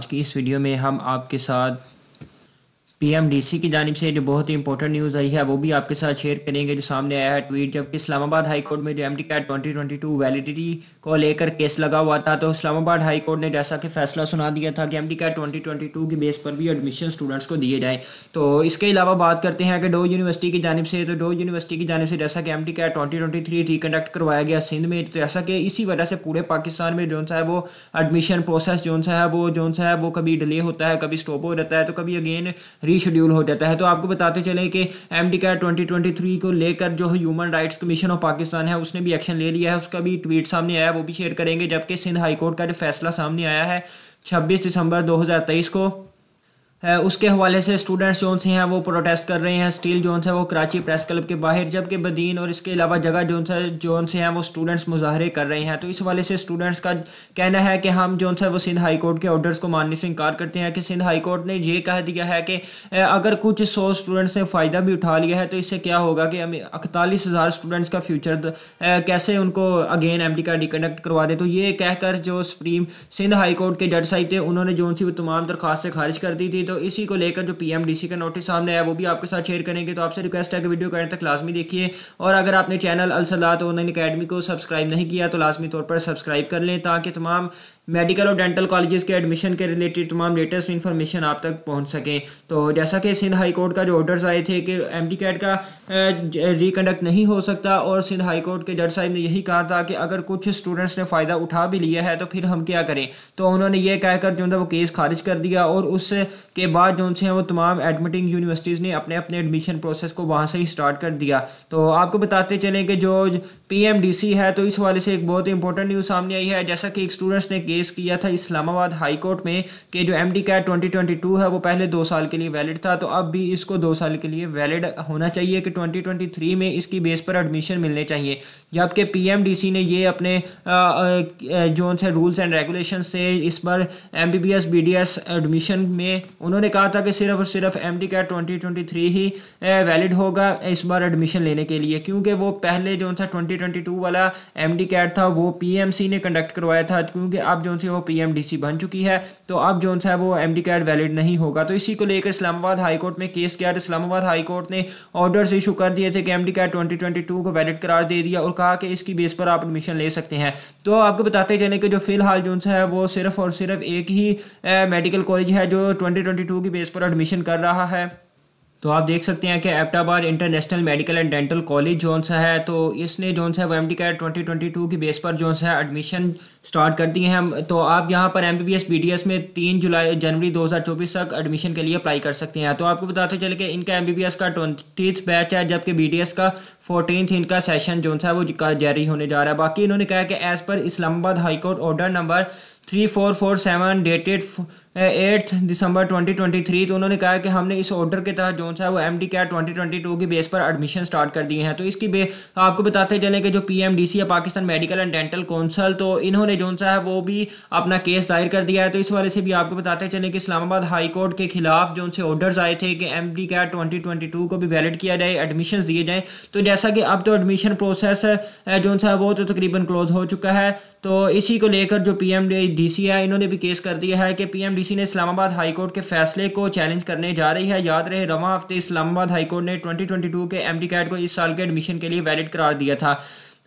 आज की इस वीडियो में हम आपके साथ पीएमडीसी की जानब से जो बहुत ही इंपॉर्टेंट न्यूज़ आई है, वो भी आपके साथ शेयर करेंगे, जो सामने आया है ट्वीट जबकि इस्लामाबाद हाई कोर्ट में जो M T CAT twenty twenty two validity को लेकर केस लगा हुआ था तो इस्लामाबाद हाई कोर्ट ने जैसा कि फैसला सुना दिया था कि M T CAT twenty twenty two की बेस पर भी एडमिशन स्टूडेंट्स को दिए जाए। तो इसके अलावा बात करते हैं कि डो यूनिवर्सिटी की जानब से तो डो यूनिवर्सिटी की जानब से जैसा कि M T CAT twenty twenty three करवाया गया सिंध में तो जैसा कि इसी वजह से पूरे पाकिस्तान में जो सा है वो एडमिशन प्रोसेस जो है वो, जो है वो कभी डिले होता है, कभी स्टॉप हो जाता है तो कभी अगेन रीशेड्यूल हो जाता है। तो आपको बताते चले कि एम डी कैट ट्वेंटी को लेकर जो human rights commission of Pakistan है, उसने भी एक्शन ले लिया है। उसका भी ट्वीट सामने आया, वो भी शेयर करेंगे, जबकि सिंध हाईकोर्ट का जो फैसला सामने आया है, छब्बीस दिसंबर दो हज़ार तेईस को। उसके हवाले से स्टूडेंट्स जोन से हैं वो प्रोटेस्ट कर रहे हैं स्टील जोन से वो कराची प्रेस क्लब के बाहर, जबकि बदीन और इसके अलावा जगह जोन से जोन से हैं वो स्टूडेंट्स मुजाहरे कर रहे हैं। तो इस हवाले से स्टूडेंट्स का कहना है कि हम जोन से वो सिंध हाई कोर्ट के ऑर्डर्स को मानने से इनकार करते हैं कि सिंध हाई कोर्ट ने ये कह दिया है कि अगर कुछ सौ स्टूडेंट्स ने फ़ायदा भी उठा लिया है तो इससे क्या होगा कि हमें इकतालीस हज़ार स्टूडेंट्स का फ्यूचर कैसे उनको अगेन एम डी का डिकंडक्ट करवा दे? तो ये कहकर जो सुप्रीम सिंध हाई कोर्ट के जज साहिब थे, उन्होंने जोन सी वो तमाम दरख्वास्तें खारिज कर दी थी। तो इसी को लेकर जो पीएमडीसी का नोटिस सामने आया, वो भी आपके साथ शेयर करेंगे। तो आपसे रिक्वेस्ट है कि वीडियो करने तक लाजमी देखिए। और अगर आपने चैनल अलसलात ऑनलाइन अकेडमी को सब्सक्राइब नहीं किया तो लाजमी तौर पर सब्सक्राइब कर लें ताकि तमाम मेडिकल और डेंटल कॉलेजेस के एडमिशन के रिलेटेड तमाम लेटेस्ट इन्फॉर्मेशन आप तक पहुँच सकें। तो जैसा कि सिंध हाई कोर्ट का जो ऑर्डर्स आए थे कि एम कैट का रिकंडक्ट नहीं हो सकता और सिंध हाई कोर्ट के जज साहब ने यही कहा था कि अगर कुछ स्टूडेंट्स ने फ़ायदा उठा भी लिया है तो फिर हम क्या करें? तो उन्होंने ये कहकर जो है वो केस खारिज कर दिया और उसके बाद जो उनसे वो तमाम एडमिटिंग यूनिवर्सिटीज़ ने अपने अपने एडमिशन प्रोसेस को वहाँ से ही स्टार्ट कर दिया। तो आपको बताते चलें कि जो पीएमडीसी है तो इस वाले से एक बहुत ही इंपॉर्टेंट न्यूज़ सामने आई है। जैसा कि एक स्टूडेंट्स ने किया था इस्लामाबाद हाई कोर्ट में कि जो M D CAT twenty twenty two है, वो पहले दो साल के लिए वैलिड था तो अब भी इसको दो साल के लिए वैलिड होना चाहिए कि ट्वेंटी ट्वेंटी थ्री में इसकी बेस पर एडमिशन मिलने चाहिए। जबकि पी एम डी सी ने ये अपने जो से रूल्स एंड रेगुलेशन से इस बार M B B S B D S admission में उन्होंने कहा था कि सिर्फ़ और सिर्फ़ M D CAT twenty twenty three ही वैलिड होगा इस बार एडमिशन लेने के लिए, क्योंकि वो पहले जो सा ट्वेंटी ट्वेंटी टू वाला एम डी कैट था, वो पी एम सी ने कंडक्ट करवाया था, क्योंकि अब जो सी वो पीएमडीसी बन चुकी है। तो अब जो है, वो एम डी कैड वैलिड नहीं होगा। तो इसी को लेकर इस्लामाबाद हाई कोर्ट में केस किया। इस्लामाबाद हाई कोर्ट ने ऑर्डर्स इशू कर दिए थे कि एम डी कैड ट्वेंटी को वैलिड करार दे दिया और कहा कि इसकी बेस पर आप एडमिशन ले सकते हैं। तो आपको बताते चले कि जो फ़िलहाल जो है, वो सिर्फ़ और सिर्फ़ एक ही मेडिकल कॉलेज है जो ट्वेंटी की बेस पर एडमिशन कर रहा है। तो आप देख सकते हैं कि Abbottabad international medical and dental college zone सा है तो इसने जोन सा है वो M D CAT twenty twenty two की बेस पर जोन सा है एडमिशन स्टार्ट कर दिए हैं तो आप यहाँ पर M B B S B D S में तीन जुलाई, जनवरी दो हज़ार चौबीस तक एडमिशन के लिए अप्लाई कर सकते हैं। तो आपको बताते चले कि इनका एम बी बी एस का ट्वेंटीथ बैच है, जबकि बी डी एस का फोर्टीन इनका सेशन जो सा है वो जारी होने जा रहा है। बाकी इन्होंने कहा कि एज़ पर Islamabad high court order number three four four seven dated eighth December 2023 तो उन्होंने कहा कि हमने इस ऑर्डर के तहत जो सा वो M D CAT twenty twenty two की बेस पर एडमिशन स्टार्ट कर दिए हैं। तो इसकी बे आपको बताते चले कि जो पी एम डी सी है, Pakistan medical and dental council तो इन्होंने जो सा है वो भी अपना केस दायर कर दिया है। तो इस वाले से भी आपको बताते चले कि इस्लामाबाद हाई कोर्ट के खिलाफ जो उनसे ऑर्डर्स आए थे कि M D CAT twenty twenty two को भी वैलिड किया जाए एडमिशन दिए जाएँ। तो जैसा कि अब तो एडमिशन प्रोसेस जो सा वो तो तकरीबन क्लोज हो चुका है। तो इसी को लेकर जो पी एम है, इन्होंने भी केस कर दिया है कि पी एम ने इस्लामाबाद हाईकोर्ट के फैसले को चैलेंज करने जा रही है। याद रहे, रवा हफ़्ते इस्लामाबाद हाईकोर्ट ने ट्वेंटी ट्वेंटी टू के एम डी कैट को इस साल के एडमिशन के लिए वैलिड करार दिया था।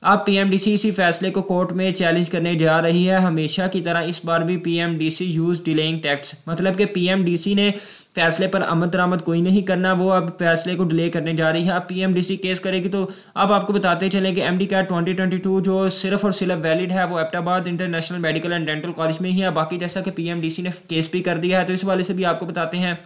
अब पीएमडीसी इसी फैसले को कोर्ट में चैलेंज करने जा रही है। हमेशा की तरह इस बार भी पीएमडीसी यूज़ डिलेइंग टैक्स मतलब कि पीएमडीसी ने फैसले पर अमल दरामद कोई नहीं करना, वो अब फैसले को डिले करने जा रही है। अब पीएमडीसी केस करेगी तो अब आपको बताते चलें कि MD CAT twenty twenty two जो सिर्फ़ और सिर्फ़ वैलिड है, वो Abbottabad international medical and dental college में ही है। बाकी जैसा कि पीएमडीसी ने केस भी कर दिया है तो इस वाले से भी आपको बताते हैं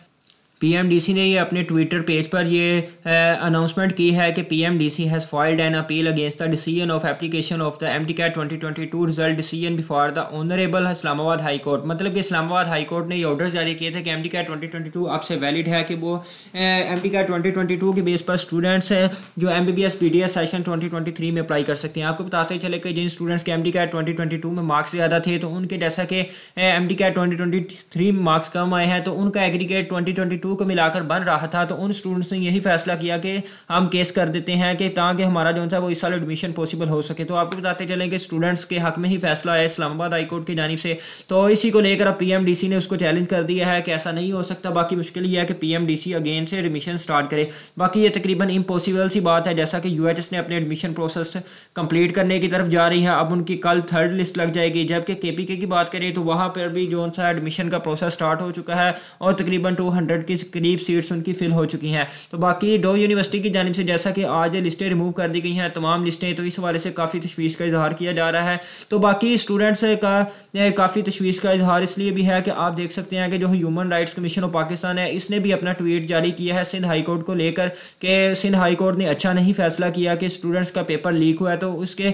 पीएमडीसी ने ये अपने ट्विटर पेज पर ये अनाउंसमेंट की है कि PMDC has filed an appeal against the decision of application of the M T CAT twenty twenty two result decision before the honourable Islamabad high court मतलब कि इस्लामाबाद हाई कोर्ट ने ये order जारी किए थे कि M T CAT twenty twenty two आपसे valid है कि वो M T CAT twenty twenty two के बेस पर स्टूडेंट्स हैं जो M B B S P D S session twenty twenty three में अप्लाई कर सकते हैं। आपको बताते चले कि जिन स्टूडेंट्स के M T CAT twenty twenty two में मार्क्स ज़्यादा थे तो उनके जैसा कि M T CAT twenty twenty three marks कम आए हैं तो उनका एग्रीगेट ट्वेंटी ट्वेंटी टू को मिलाकर बन रहा था तो उन स्टूडेंट्स ने यही फैसला किया कि हम केस कर देते हैं कि ताकि हमारा जो था वो इस साल एडमिशन पॉसिबल हो सके। तो आपको बताते चलें कि स्टूडेंट्स के हक में ही फैसला आया इस्लामाबाद हाईकोर्ट की जानब से। तो इसी को लेकर अब पी ने उसको चैलेंज कर दिया है कि ऐसा नहीं हो सकता। बाकी मुश्किल ये है कि पी अगेन से एडमिशन स्टार्ट करे। बाकी ये तकरीबन इम्पॉसिबल सी बात है, जैसा कि यू ने अपने एडमिशन प्रोसेस कंप्लीट करने की तरफ़ जा रही है। अब उनकी कल थर्ड लिस्ट लग जाएगी। जबकि के की बात करें तो वहाँ पर भी जो एडमिशन का प्रोसेस स्टार्ट हो चुका है और तकरीबन टू हंड्रेड के करीब सीट्स उनकी फिल हो चुकी हैं। तो बाकी डो यूनिवर्सिटी की जानब से जैसा कि आज लिस्टें रिमूव कर दी गई हैं तमाम लिस्टें तो इस हवाले से काफ़ी तशवीश का इजहार किया जा रहा है। तो बाकी स्टूडेंट्स का काफ़ी तशवीश का इजहार इसलिए भी है कि आप देख सकते हैं कि जो human rights commission of Pakistan है, इसने भी अपना ट्वीट जारी किया है सिंध हाई कोर्ट को लेकर कि सिंध हाई कोर्ट ने अच्छा नहीं फैसला किया कि स्टूडेंट्स का पेपर लीक हुआ है। तो उसके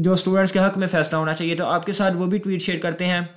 जो स्टूडेंट्स के हक में फैसला होना चाहिए। तो आपके साथ वो भी ट्वीट शेयर करते हैं।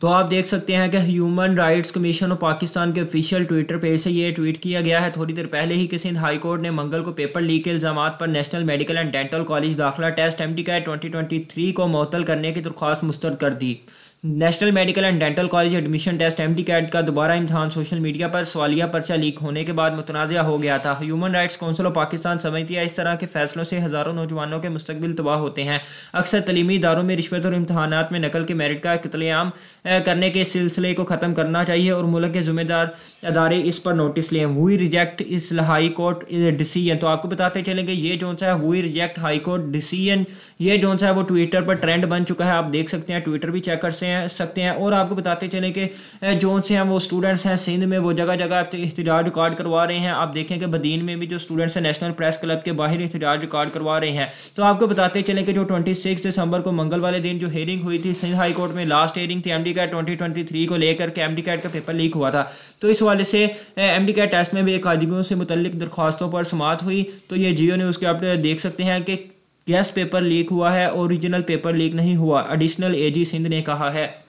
तो आप देख सकते हैं कि human rights commission of Pakistan के ऑफिशियल ट्विटर पेज से ये ट्वीट किया गया है। थोड़ी देर पहले ही किसी हाई कोर्ट ने मंगल को पेपर लीक के इल्ज़ाम पर national medical and dental college दाखिला test M T twenty twenty three को मअतल करने की दरख्वास्त मुस्तर कर दी। National medical and dental college admission test M CAT का दोबारा इम्तहान, सोशल मीडिया पर सवालिया पर्चा लीक होने के बाद मुतनाज़ हो गया था। Human rights council of Pakistan समझती है इस तरह के फैसलों से हज़ारों नौजवानों के मुस्तबिल तबाह होते हैं। अक्सर तलीमी इदारों में रिश्वत और इम्तहान में नकल के मेरिट का कतलेआम करने के सिलसिले को ख़त्म करना चाहिए और मुल्क के ज़िम्मेदार अदारे इस पर नोटिस लें। हुई रिजेक्ट इस हाई कोर्ट डिसीज़न तो आपको बताते चलेंगे ये जो सा है वही रिजेक्ट हाई कोर्ट डिसीज़न ये जो सा है, वो ट्विटर पर ट्रेंड बन चुका है। आप देख सकते हैं ट्विटर भी चेक कर सकते हैं, सकते हैं। और आपको बताते चलें कि जो से हैं वो स्टूडेंट्स हैं, सिंध में वो जगह जगह एहतजाज रिकॉर्ड करवा रहे हैं। आप देखें कि बदीन में भी जो स्टूडेंट्स हैं नेशनल प्रेस क्लब के बाहर एहतजाज रिकॉर्ड करवा रहे हैं। तो आपको बताते चलें कि जो ट्वेंटी सिक्स दिसंबर को मंगल वाले दिन जो हेयरिंग हुई थी, सिंध हाई कोर्ट में लास्ट हेयरिंग थी M D CAT twenty twenty three को लेकर के एम डी कैट का पेपर लीक हुआ था। तो इस हवाले से एम डी कैट टेस्ट में भी एक आदमियों से मुतलिक दरख्वास्तों पर समात हुई। तो ये जियो न्यूज़ के आप देख सकते हैं कि गैस पेपर लीक हुआ है ओरिजिनल पेपर लीक नहीं हुआ। एडिशनल एजी सिंध ने कहा है।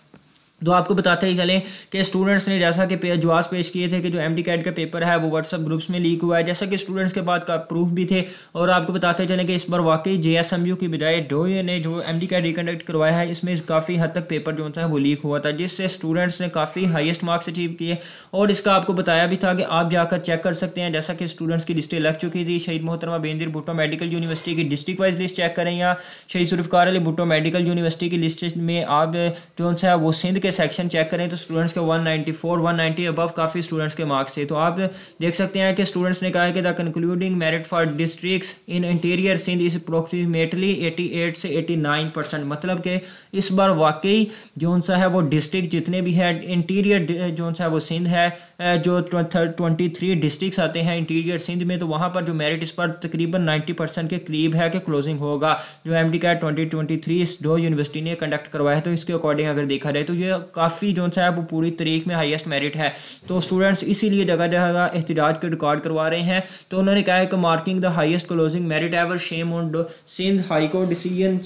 तो आपको बताते ही चलें कि स्टूडेंट्स ने जैसा कि जवाब पेश किए थे कि जो एम डी कैट का पेपर है, वो व्हाट्सअप ग्रुप्स में लीक हुआ है। जैसा कि स्टूडेंट्स के बाद का प्रूफ भी थे और आपको बताते चलें कि इस बार वाकई जे एस एम यू की बजाय डोए ने जो एम डी कैट रिकंडक्ट करवाया है, इसमें काफ़ी हद तक पेपर जो है वो लीक हुआ था, जिससे स्टूडेंट्स ने काफ़ी हाइस्ट मार्क्स अचीव किए। और इसका आपको बताया भी था कि आप जाकर चेक कर सकते हैं, जैसा कि स्टूडेंट्स की लिस्टें लग चुकी थी, शहीद मोहतरमा बेंदिर भुट्टो मेडिकल यूनिवर्सिटी की डिस्ट्रिक्ट वाइज लिस्ट चेक करें या शहीद सुरफकार अली भुट्टो मेडिकल यूनिवर्सिटी की लिस्ट में आप जो है, वो सिंध के सेक्शन चेक करें तो स्टूडेंट्स के 194 190 अबव काफ़ी स्टूडेंट्स के मार्क्स थे। तो आप देख सकते हैं कि स्टूडेंट्स ने कहा है कि the concluding merit for districts in interior Sindh is approximately 88 से 89 परसेंट मतलब कि इस बार वाकई जो सा है वो डिस्ट्रिक्ट जितने भी है इंटीरियर जो सा है वो सिंध है जो ट्वेंटी थ्री डिस्ट्रिक्स आते हैं इंटीरियर सिंध में तो वहाँ पर जो मेरिट इस पर तकरीबन नाइन्टी परसेंट के करीब है कि क्लोजिंग होगा। जो M D CAT twenty twenty three इस दो यूनिवर्सिटी ने कंडक्ट करवाया है तो इसके अकॉर्डिंग अगर देखा जाए तो ये काफ़ी जो है, वो पूरी तारीख में हाईएस्ट मेरिट है। तो स्टूडेंट्स इसीलिए जगह जगह एहतजाज के रिकॉर्ड करवा रहे हैं। तो उन्होंने कहा है कि marking the highest closing merit ever shame on Sindh high court decision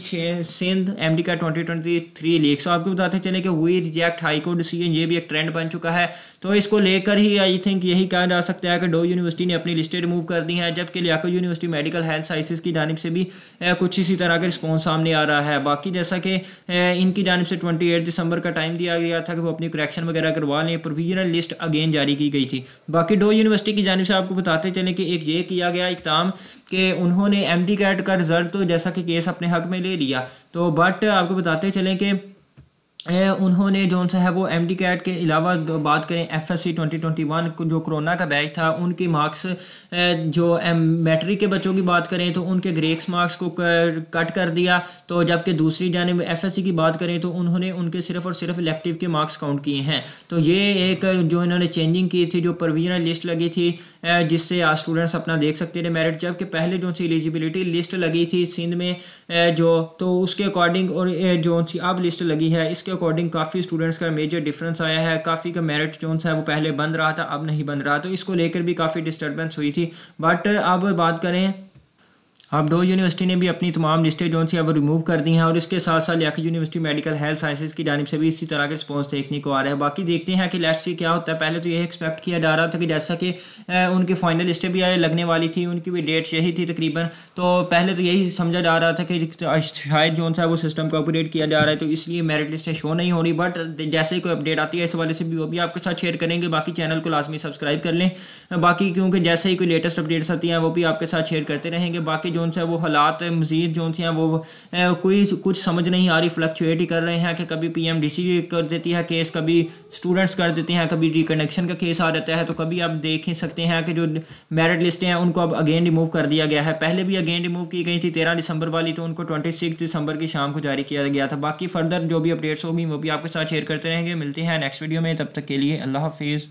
Sindh M D का ट्वेंटी ट्वेंटी थ्री लीक्स आपको बताते चले कि we reject high court decision ये भी एक ट्रेंड बन चुका है। तो इसको लेकर ही आई थिंक यही कहा जा सकता है कि डो यूनिवर्सिटी ने अपनी लिस्टें रिमूव कर दी हैं, जबकि Liaquat university medical health sciences की जानब से भी कुछ इसी तरह का रिस्पॉन्स सामने आ रहा है। बाकी जैसा कि इनकी जानब से ट्वेंटी दिसंबर का टाइम दिया गया था कि वो अपनी करेक्शन वगैरह करवा लें। प्रोविजनल लिस्ट अगेन जारी की गई थी। बाकी डो यूनिवर्सिटी की जानब से आपको बताते चलें कि एक ये किया गया इकदाम कि उन्होंने एम कैट का रिज़ल्ट तो जैसा कि केस अपने हक में ले लिया। तो बट आपको बताते चलें कि उन्होंने जो सा है वो एम डी कैट के अलावा बात करें F S C twenty twenty one जो कोरोना का बैच था, उनके मार्क्स जो मैट्रिक के बच्चों की बात करें तो उनके ग्रेक्स मार्क्स को कट कर दिया। तो जबकि दूसरी जानब एफ़ एस सी की बात करें तो उन्होंने उनके सिर्फ़ और सिर्फ़ इलेक्टिव के मार्क्स काउंट किए हैं। तो ये एक जो इन्होंने चेंजिंग की थी, जो प्रोविजनल लिस्ट लगी थी जिससे आज स्टूडेंट्स अपना देख सकते थे मेरिट जबकि पहले जो सी एलिजिबिलिटी लिस्ट लगी थी, सिंध में जो तो उसके अकॉर्डिंग और जो सी अब लिस्ट लगी है, इसके अकॉर्डिंग काफ़ी स्टूडेंट्स का मेजर डिफरेंस आया है। काफ़ी का मेरिट जो है, वो पहले बन रहा था, अब नहीं बन रहा। तो इसको लेकर भी काफ़ी डिस्टर्बेंस हुई थी। बट अब बात करें अब दो यूनिवर्सिटी ने भी अपनी तमाम लिस्टें जो सी वो रिमूव कर दी हैं और इसके साथ साथ लिया यूनिवर्सिटी मेडिकल हेल्थ साइंसेज की जानब से भी इसी तरह के रिस्पॉन्स देखने को आ रहा है। बाकी देखते हैं कि लेफ़्ट से क्या होता है। पहले तो यही एक्सपेक्ट किया जा रहा था कि जैसा कि उनकी फाइनल लिस्टें भी आए, लगने वाली थी, उनकी भी डेट यही थी तकरीबन। तो पहले तो यही समझा जा रहा था कि शायद जो सा वो सिस्टम को अपग्रेड किया जा रहा है तो इसलिए मेरिट लिस्टें शो नहीं हो रही। बट जैसे ही कोई अपडेट आती है, इस वाले से भी वो भी आपके साथ शेयर करेंगे। बाकी चैनल को लाजमी सब्सक्राइब कर लें। बाकी क्योंकि जैसे ही कोई लेटेस्ट अपडेट्स आती हैं, वो भी आपके साथ शेयर करते रहेंगे। बाकी जो सा वो हालात मज़ीद जो हैं वो कोई कुछ समझ नहीं आ रही फ्लक्चुएट ही कर रहे हैं कि कभी पी एम डी सी कर देती है केस कभी स्टूडेंट्स कर देते हैं, कभी रिकनेक्शन का केस आ जाता है तो कभी आप देख ही सकते हैं कि जो मेरिट लिस्टें हैं, उनको अब अगेन रिमूव कर दिया गया है। पहले भी अगेन रिमूव की गई थी तेरह दिसंबर वाली तो उनको ट्वेंटी सिक्स दिसंबर की शाम को जारी किया गया था। बाकी फर्दर जो भी अपडेट्स होगी, वो भी आपके साथ शेयर करते रहेंगे। मिलते हैं नेक्स्ट वीडियो में, तब तक के लिए अल्लाह हाफिज़।